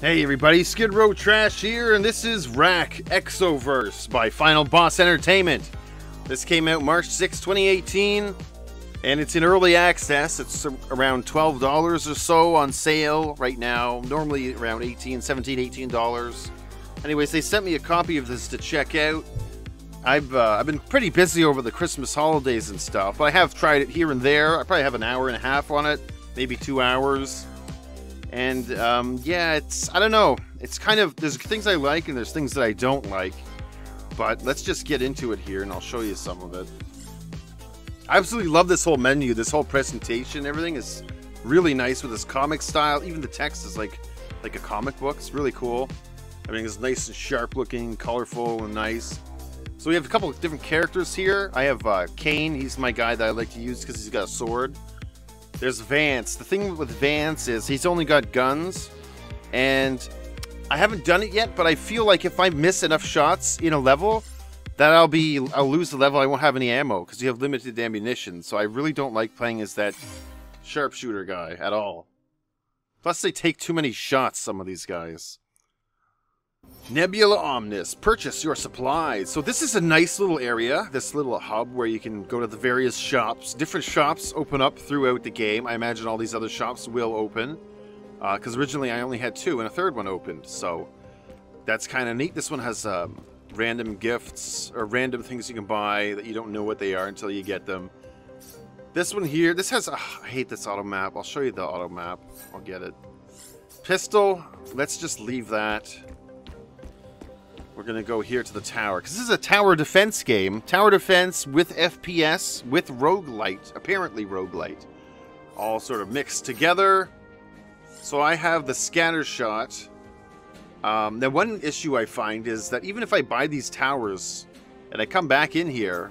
Hey everybody, Skid Row Trash here, and this is Wrack Exoverse by Final Boss Entertainment. This came out March 6, 2018, and it's in early access. It's around $12 or so on sale right now, normally around $18, $17, $18. Anyways, they sent me a copy of this to check out. I've uh, I've been pretty busy over the Christmas holidays and stuff, but I have tried it here and there. I probably have an hour and a half on it, maybe two hours. And um, yeah, it's I don't know. It's kind of there's things I like and there's things that I don't like. But let's just get into it here, and I'll show you some of it. I absolutely love this whole menu, this whole presentation. Everything is really nice with this comic style. Even the text is like like a comic book. It's really cool. I mean, it's nice and sharp looking, colorful, and nice. So we have a couple of different characters here. I have uh, Kane. He's my guy that I like to use because he's got a sword. There's Vance. The thing with Vance is he's only got guns, and I haven't done it yet, but I feel like if I miss enough shots in a level, that I'll be I'll lose the level. I won't have any ammo because you have limited ammunition. So I really don't like playing as that sharpshooter guy at all. Plus, they take too many shots. Some of these guys. Nebula Omnis, purchase your supplies. So this is a nice little area, this little hub where you can go to the various shops. Different shops open up throughout the game. I imagine all these other shops will open. Because uh, originally I only had two and a third one opened. So that's kind of neat. This one has um, random gifts or random things you can buy that you don't know what they are until you get them. This one here, this has, uh, I hate this auto map. I'll show you the auto map. I'll get it. Pistol, let's just leave that. We're going to go here to the tower. Because this is a tower defense game. Tower defense with FPS, with roguelite. Apparently roguelite. All sort of mixed together. So I have the scatter shot. Um, now, one issue I find is that even if I buy these towers and I come back in here,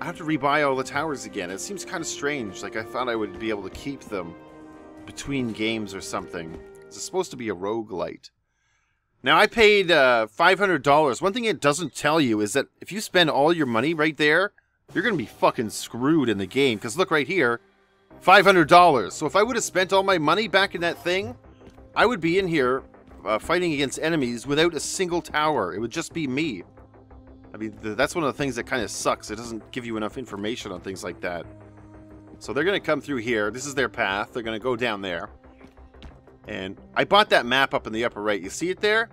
I have to rebuy all the towers again. It seems kind of strange. Like, I thought I would be able to keep them between games or something. It's supposed to be a roguelite. Now, I paid uh, $500. One thing it doesn't tell you is that if you spend all your money right there, you're going to be fucking screwed in the game. Because look right here, $500. So if I would have spent all my money back in that thing, I would be in here uh, fighting against enemies without a single tower. It would just be me. I mean, th that's one of the things that kind of sucks. It doesn't give you enough information on things like that. So they're going to come through here. This is their path. They're going to go down there. And I bought that map up in the upper right. You see it there?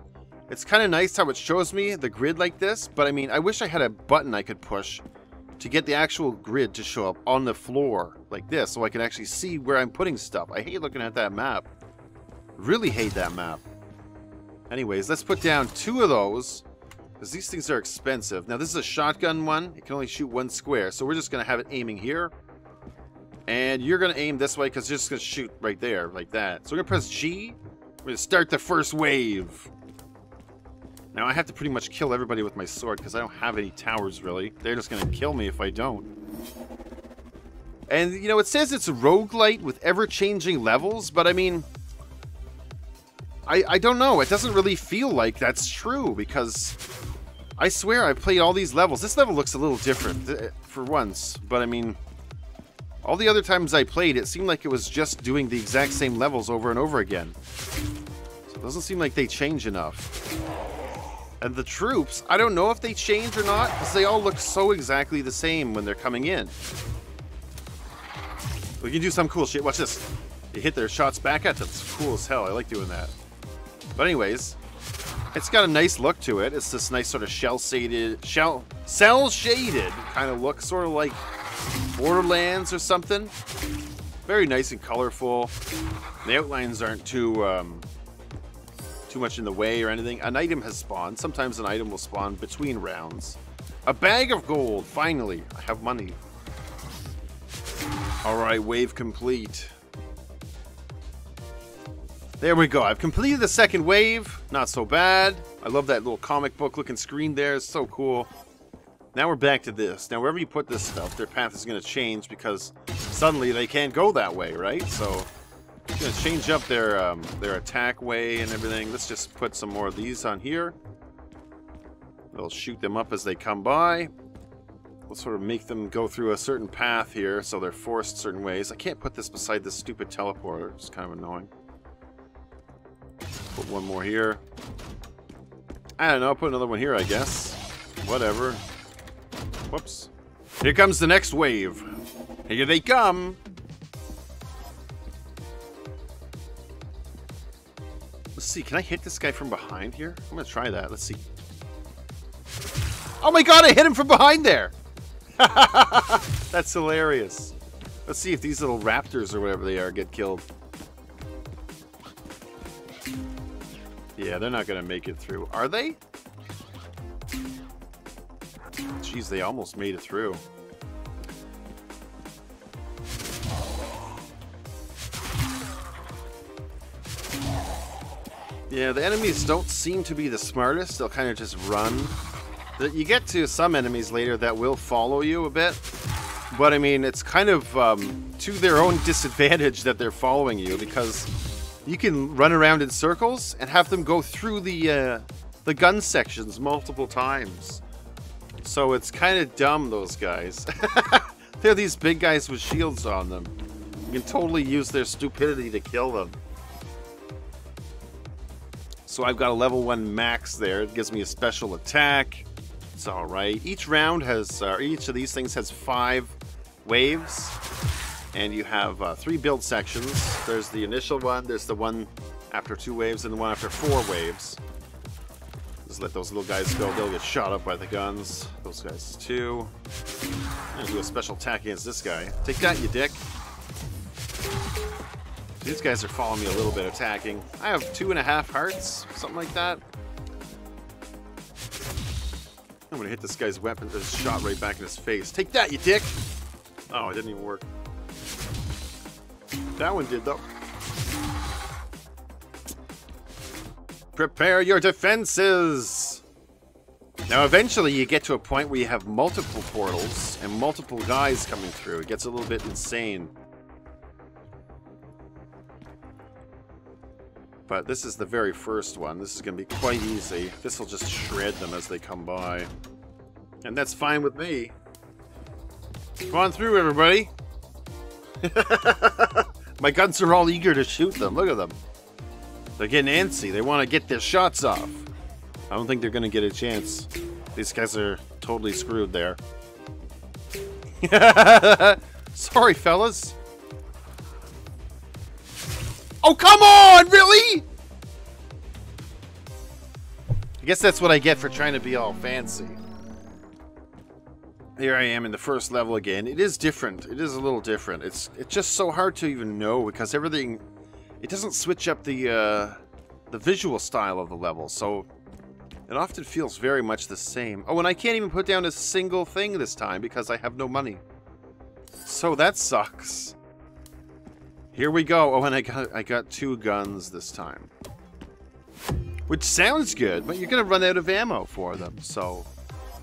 It's kind of nice how it shows me the grid like this, but I mean, I wish I had a button I could push to get the actual grid to show up on the floor like this so I can actually see where I'm putting stuff. I hate looking at that map. Really hate that map. Anyways, let's put down two of those because these things are expensive. Now, this is a shotgun one. It can only shoot one square, so we're just going to have it aiming here. And you're going to aim this way because you're just going to shoot right there, like that. So we're going to press G. We're going to start the first wave. Now I have to pretty much kill everybody with my sword because I don't have any towers, really. They're just going to kill me if I don't. And, you know, it says it's roguelite with ever-changing levels, but I mean... I, I don't know. It doesn't really feel like that's true because... I swear I played all these levels. This level looks a little different uh, for once, but I mean... All the other times I played, it seemed like it was just doing the exact same levels over and over again. So it doesn't seem like they change enough. And the troops, I don't know if they change or not, because they all look so exactly the same when they're coming in. We can do some cool shit. Watch this. They hit their shots back at them. It's cool as hell. I like doing that. But anyways, it's got a nice look to it. It's this nice sort of shell-shaded, shell, cell-shaded kind of look, sort of like Borderlands or something. Very nice and colorful. The outlines aren't too um, too much in the way or anything. An item has spawned. Sometimes an item will spawn between rounds. A bag of gold. Finally, I have money. All right, wave complete. There we go. I've completed the second wave. Not so bad. I love that little comic book looking screen there. It's so cool. Now we're back to this. Now wherever you put this stuff, their path is going to change because suddenly they can't go that way, right? So it's gonna change up their um, their attack way and everything. Let's just put some more of these on here. They'll shoot them up as they come by. We'll sort of make them go through a certain path here, so they're forced certain ways. I can't put this beside this stupid teleporter. It's kind of annoying. Put one more here. I don't know, I'll put another one here, I guess. Whatever. Whoops. Here comes the next wave. Here they come. Let's see, can I hit this guy from behind here? I'm gonna try that, let's see. Oh my god, I hit him from behind there! That's hilarious. Let's see if these little raptors or whatever they are get killed. Yeah, they're not gonna make it through. Are they? Jeez, they almost made it through. Yeah, the enemies don't seem to be the smartest. They'll kind of just run. You get to some enemies later that will follow you a bit. But I mean, it's kind of um, to their own disadvantage that they're following you because you can run around in circles and have them go through the uh, the gun sections multiple times. So it's kind of dumb, those guys. They're these big guys with shields on them. You can totally use their stupidity to kill them. So I've got a level 1 max there. It gives me a special attack. It's alright. Each round has, uh, each of these things has five waves. And you have uh, three build sections. There's the initial one, there's the one after two waves, and the one after four waves. Just let those little guys go. They'll get shot up by the guns. Those guys too. I'm gonna do a special attack against this guy. Take that, you dick. These guys are following me a little bit, attacking. I have two and a half hearts, something like that. I'm gonna hit this guy's weapon, just shot right back in his face. Take that, you dick! Oh, it didn't even work. That one did, though. Prepare your defenses! Now, eventually you get to a point where you have multiple portals and multiple guys coming through. It gets a little bit insane. But this is the very first one. This is going to be quite easy. This will just shred them as they come by. And that's fine with me. Come on through, everybody. My guns are all eager to shoot them. Look at them. They're getting antsy. They want to get their shots off. I don't think they're going to get a chance. These guys are totally screwed there. Sorry, fellas. Oh, come on! Really? I guess that's what I get for trying to be all fancy. Here I am in the first level again. It is different. It is a little different. It's it's just so hard to even know because everything... It doesn't switch up the, uh, the visual style of the level, so... It often feels very much the same. Oh, and I can't even put down a single thing this time because I have no money. So that sucks. Here we go. Oh, and I got I got two guns this time. Which sounds good, but you're gonna run out of ammo for them, so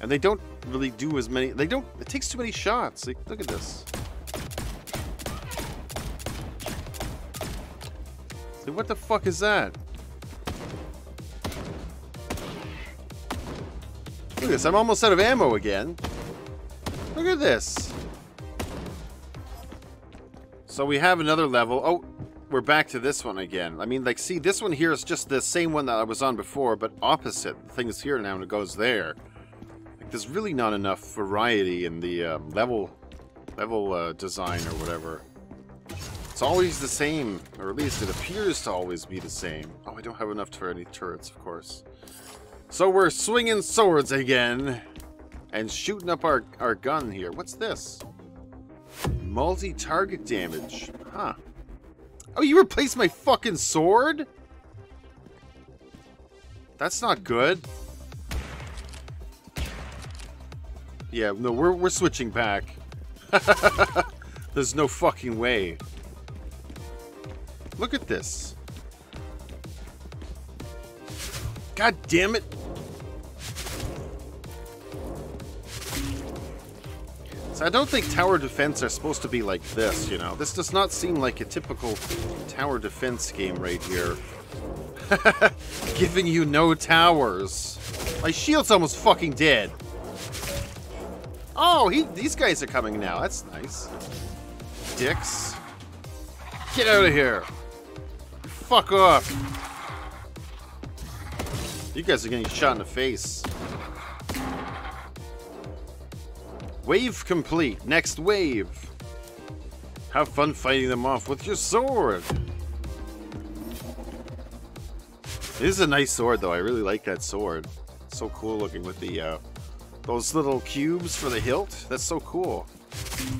and they don't really do as many they don't it takes too many shots. Like, look at this. Like, what the fuck is that? Look at this, I'm almost out of ammo again. Look at this. So we have another level. Oh, we're back to this one again. I mean, like, see, this one here is just the same one that I was on before, but opposite. The thing is here now and it goes there. Like, there's really not enough variety in the uh, level level uh, design or whatever. It's always the same, or at least it appears to always be the same. Oh, I don't have enough for any turrets, of course. So we're swinging swords again and shooting up our, our gun here. What's this? Multi-target damage. Huh. Oh, you replaced my fucking sword? That's not good. Yeah, no, we're, we're switching back. There's no fucking way. Look at this. God damn it. So I don't think tower defense are supposed to be like this, you know. This does not seem like a typical tower defense game right here. Giving you no towers. My shield's almost fucking dead. Oh, he, these guys are coming now. That's nice. Dicks. Get out of here. Fuck off. You guys are getting shot in the face. Wave complete. Next wave. Have fun fighting them off with your sword. It is a nice sword, though. I really like that sword. It's so cool looking with the uh, those little cubes for the hilt. That's so cool.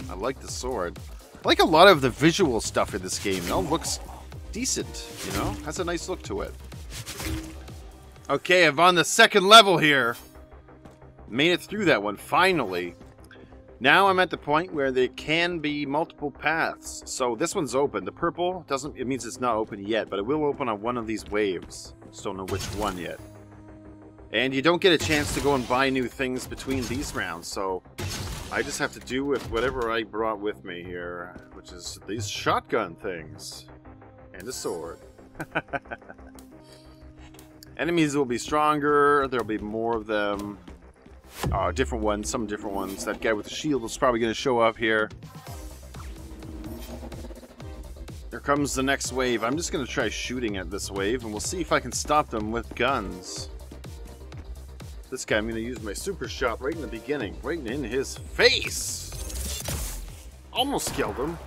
I like the sword. I like a lot of the visual stuff in this game. It all looks decent, you know? Has a nice look to it. Okay, I'm on the second level here. Made it through that one, finally. Now I'm at the point where there can be multiple paths. So this one's open. The purple doesn't, it means it's not open yet, but it will open on one of these waves. Just don't know which one yet. And you don't get a chance to go and buy new things between these rounds, so I just have to do with whatever I brought with me here, which is these shotgun things. And a sword. Enemies will be stronger, there'll be more of them. Uh, different ones, some different ones. That guy with the shield is probably going to show up here. Here comes the next wave. I'm just going to try shooting at this wave, and we'll see if I can stop them with guns. This guy, I'm going to use my super shot right in the beginning. Right in his face! Almost killed him.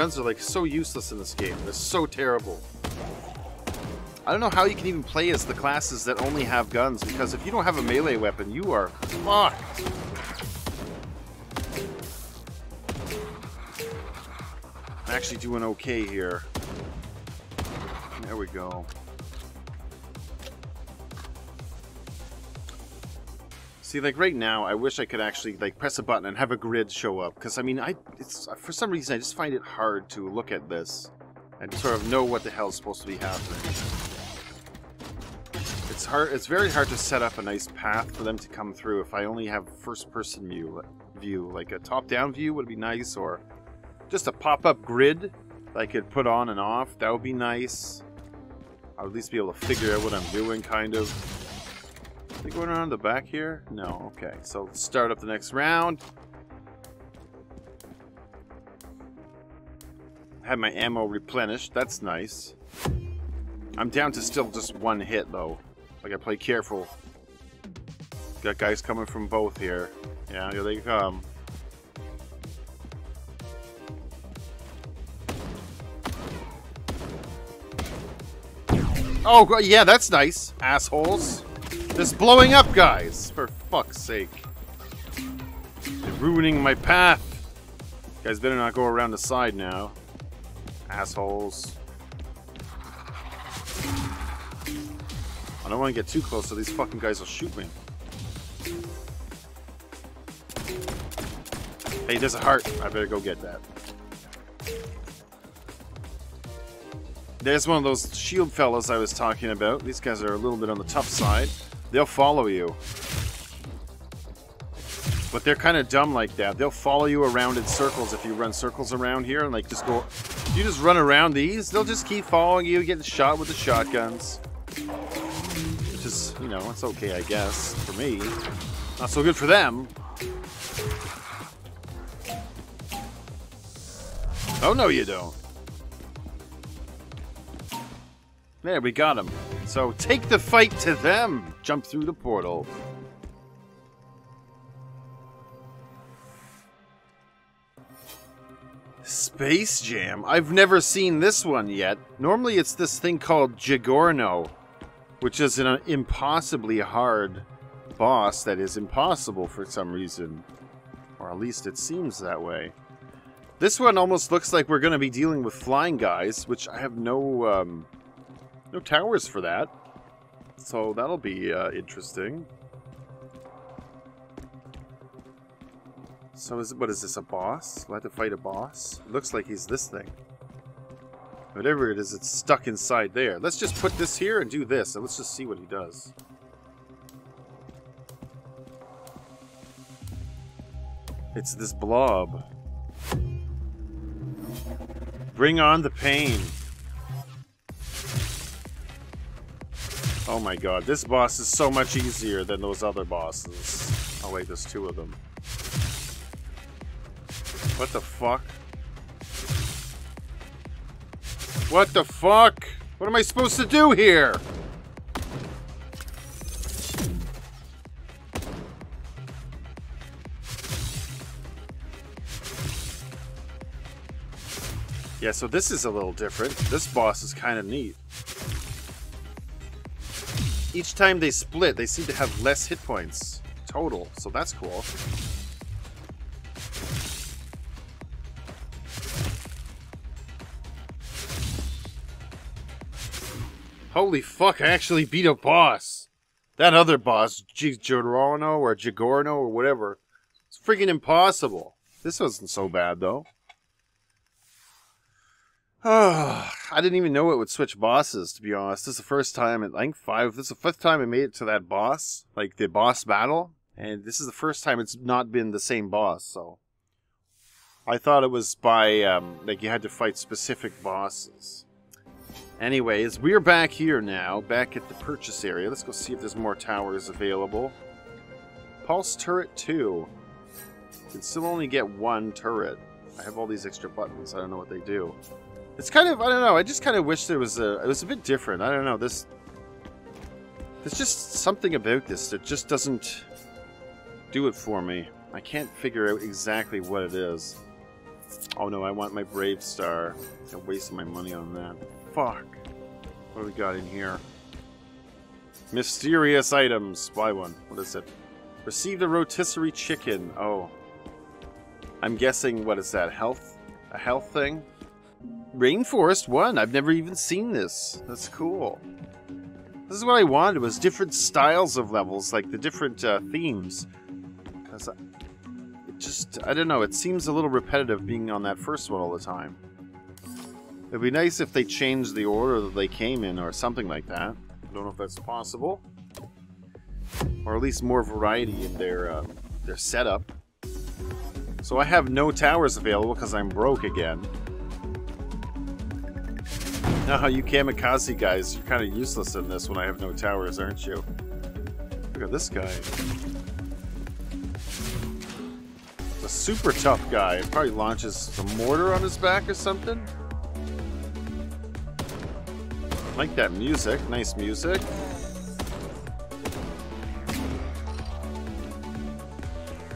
Guns are like so useless in this game. They're so terrible. I don't know how you can even play as the classes that only have guns, because if you don't have a melee weapon, you are fucked. I'm actually doing okay here. There we go. See, like right now, I wish I could actually like press a button and have a grid show up. Because I mean, I it's for some reason I just find it hard to look at this and sort of know what the hell is supposed to be happening. It's hard. It's very hard to set up a nice path for them to come through if I only have first-person view. View like a top-down view would be nice, or just a pop-up grid that I could put on and off. That would be nice. I'll at least be able to figure out what I'm doing, kind of. They going around the back here? No, okay. So start up the next round. Had my ammo replenished. That's nice. I'm down to still just one hit, though. I gotta play careful. Got guys coming from both here. Yeah, here they come. Oh, yeah, that's nice, assholes. Just blowing up guys, for fuck's sake. They're ruining my path. You guys better not go around the side now. Assholes. I don't want to get too close so these fucking guys will shoot me. Hey, there's a heart. I better go get that. There's one of those shield fellas I was talking about. These guys are a little bit on the tough side. They'll follow you. But they're kind of dumb like that. They'll follow you around in circles if you run circles around here and like just go... You just run around these, they'll just keep following you, getting shot with the shotguns. Which is, you know, it's okay, I guess, for me. Not so good for them. Oh, no, you don't. There, we got him. So take the fight to them. Jump through the portal. Space Jam. I've never seen this one yet. Normally it's this thing called Jigorno, which is an impossibly hard boss that is impossible for some reason. Or at least it seems that way. This one almost looks like we're going to be dealing with flying guys, which I have no um, no towers for that. So that'll be uh, interesting. So is what is this, a boss? I have to fight a boss? It looks like he's this thing. Whatever it is, it's stuck inside there. Let's just put this here and do this, and let's just see what he does. It's this blob. Bring on the pain. Oh my god, this boss is so much easier than those other bosses. Oh wait, there's two of them. What the fuck? What the fuck? What am I supposed to do here? Yeah, so this is a little different. This boss is kind of neat. Each time they split, they seem to have less hit points total, so that's cool. Holy fuck, I actually beat a boss. That other boss, Giorno or Jigorno or whatever, it's freaking impossible. This wasn't so bad, though. I didn't even know it would switch bosses, to be honest. This is the first time, I think five, this is the fifth time I made it to that boss, like the boss battle, and this is the first time it's not been the same boss, so. I thought it was by, um, like you had to fight specific bosses. Anyways, we're back here now, back at the purchase area. Let's go see if there's more towers available. Pulse Turret 2. You can still only get one turret. I have all these extra buttons. I don't know what they do. It's kind of, I don't know, I just kind of wish there was a, it was a bit different. I don't know, this, there's just something about this that just doesn't do it for me. I can't figure out exactly what it is. Oh no, I want my Brave Star. I'm wasting my money on that. Fuck. What do we got in here? Mysterious items. Buy one. What is it? Receive the rotisserie chicken. Oh. I'm guessing, what is that? Health? A health thing? Rainforest one. I've never even seen this. That's cool. This is what I wanted, was different styles of levels, like the different uh, themes. Cause it just, I don't know, it seems a little repetitive being on that first one all the time. It'd be nice if they changed the order that they came in or something like that. I don't know if that's possible. Or at least more variety in their, uh, their setup. So I have no towers available because I'm broke again. Now, you kamikaze guys, you're kind of useless in this when I have no towers, aren't you? Look at this guy. a super tough guy. It probably launches some mortar on his back or something. like that music. Nice music.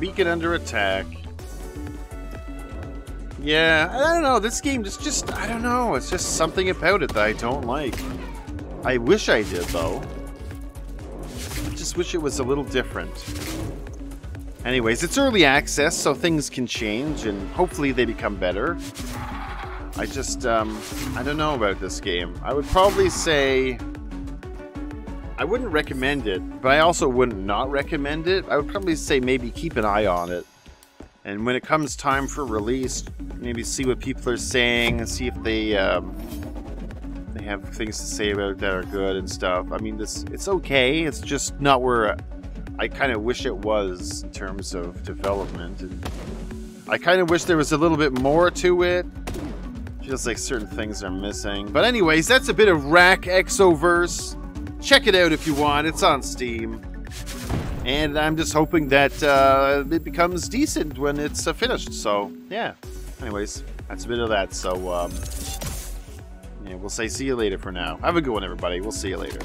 Beacon under attack. Yeah, I don't know. This game just, just, I don't know. It's just something about it that I don't like. I wish I did, though. I just wish it was a little different. Anyways, it's early access, so things can change, and hopefully they become better. I just, um, I don't know about this game. I would probably say... I wouldn't recommend it, but I also wouldn't not recommend it. I would probably say maybe keep an eye on it. And when it comes time for release, maybe see what people are saying and see if they, um, they have things to say about it that are good and stuff. I mean, this it's okay. It's just not where I kind of wish it was in terms of development. And I kind of wish there was a little bit more to it. Feels like certain things are missing. But anyways, that's a bit of Wrack Exoverse. Check it out if you want. It's on Steam. And I'm just hoping that uh, it becomes decent when it's uh, finished. So, yeah. Anyways, that's a bit of that. So, um, yeah, we'll say see you later for now. Have a good one, everybody. We'll see you later.